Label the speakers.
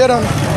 Speaker 1: sexta